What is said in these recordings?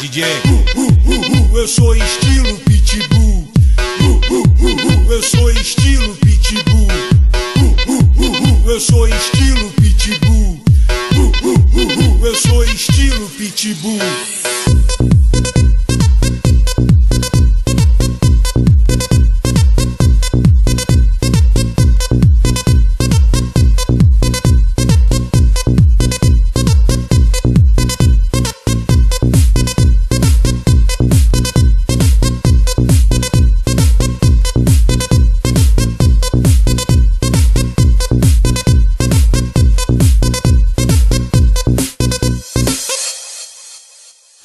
DJ? Uh, uh, uh, eu sou estilo pitbull. Uh, uh, uh, eu sou estilo pitbull. Uh, uh, uh, eu sou estilo pitbull. Uh, uh, uh, eu sou estilo pitbull.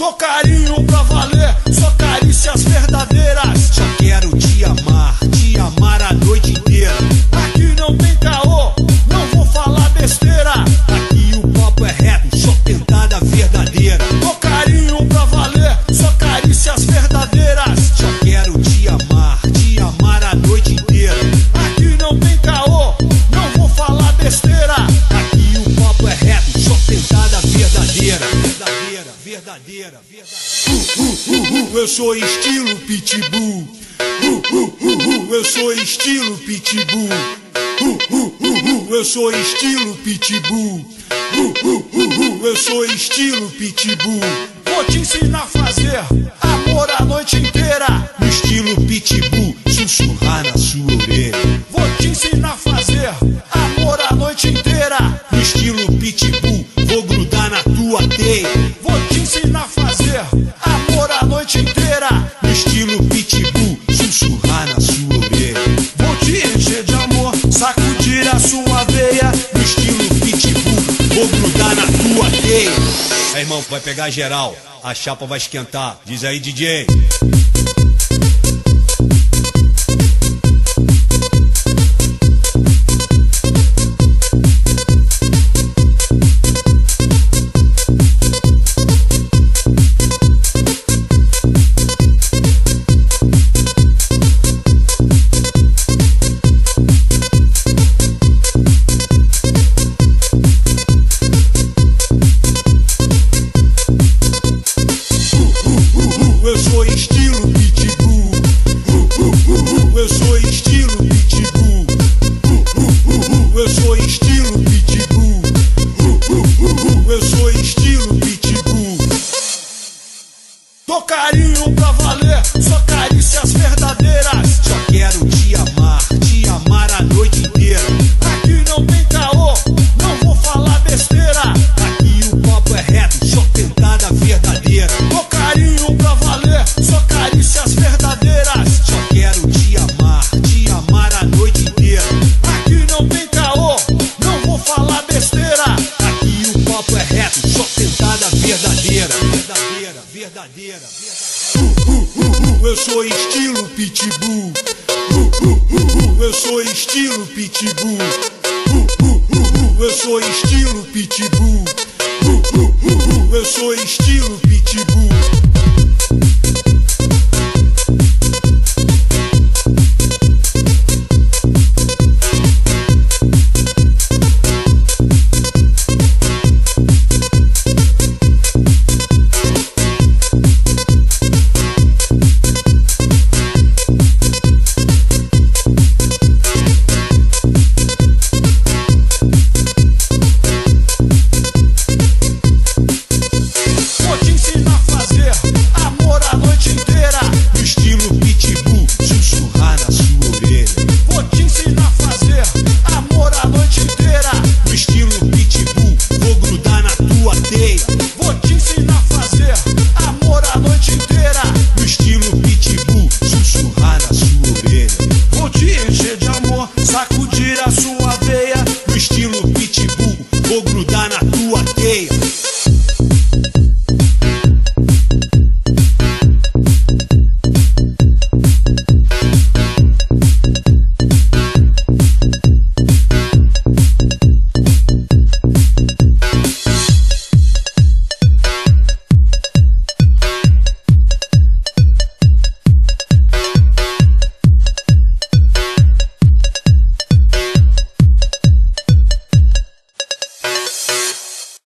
Tô carinho pra valer, só carícias verdadeiras. Só quero te amar, te amar a verdadeira. Verdadeira, verdadeira. Uh, uh, uh, eu sou estilo pitbull. Uh, uh, uh, uh, eu sou estilo pitbull. Uh, uh, uh, uh, eu sou estilo pitbull. Uh, uh, uh, uh, eu sou estilo pitbull. Vou te ensinar a fazer amor a noite inteira. No estilo Vou te ensinar a fazer amor a noite inteira. No estilo pitbull, sussurrar na sua orelha. Vou te encher de amor, sacudir a sua veia. No estilo pitbull, vou grudar na tua teia. É, irmão, vai pegar geral, a chapa vai esquentar. Diz aí, DJ. Carinho pra valer, Verdadeira, verdadeira, verdadeira. Eu sou estilo pitbull. Eu sou estilo pitbull. Eu sou estilo pitbull. Eu sou estilo pitbull.